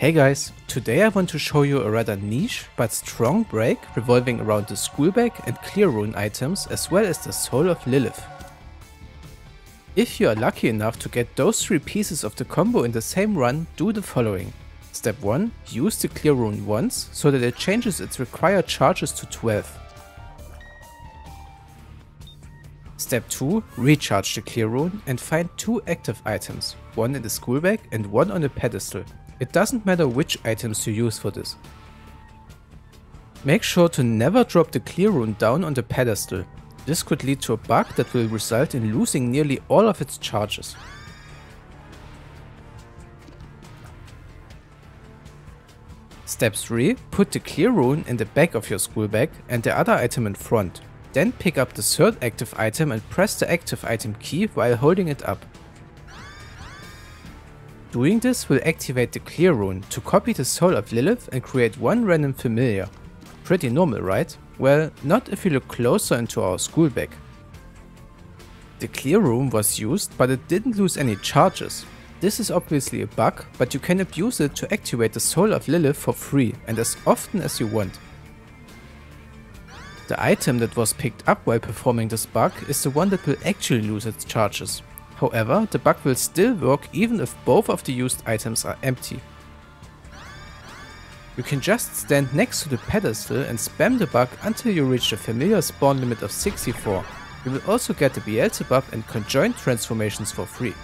Hey guys, today I want to show you a rather niche but strong break revolving around the school bag and clear rune items as well as the soul of Lilith. If you are lucky enough to get those three pieces of the combo in the same run, do the following. Step 1. Use the clear rune once so that it changes its required charges to 12. Step 2. Recharge the clear rune and find two active items, one in the school bag and one on the pedestal. It doesn't matter which items you use for this. Make sure to never drop the clear rune down on the pedestal. This could lead to a bug that will result in losing nearly all of its charges. Step 3. Put the clear rune in the back of your school bag and the other item in front. Then pick up the third active item and press the active item key while holding it up. Doing this will activate the clear rune to copy the soul of Lilith and create one random familiar. Pretty normal, right? Well, not if you look closer into our school bag. The clear rune was used, but it didn't lose any charges. This is obviously a bug, but you can abuse it to activate the soul of Lilith for free and as often as you want. The item that was picked up while performing this bug is the one that will actually lose its charges. However, the bug will still work even if both of the used items are empty. You can just stand next to the pedestal and spam the bug until you reach the familiar spawn limit of 64. You will also get the Beelzebub and conjoined transformations for free.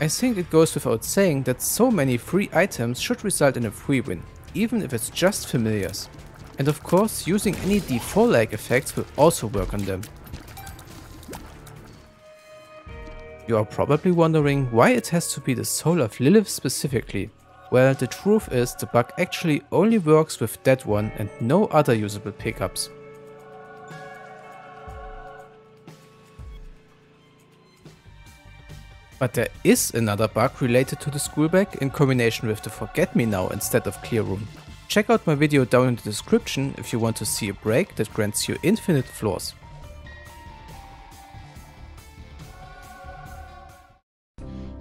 I think it goes without saying that so many free items should result in a free win, even if it's just familiars. And of course, using any D4-like effects will also work on them. You are probably wondering why it has to be the soul of Lilith specifically. Well, the truth is the bug actually only works with that one and no other usable pickups. But there is another bug related to the school bag in combination with the Forget Me Now instead of Clear Rune. Check out my video down in the description if you want to see a break that grants you infinite floors.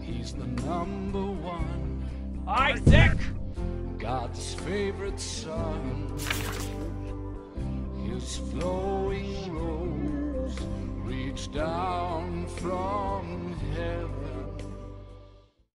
He's the number one, Isaac! God's favorite son. His flowing robes reach down from.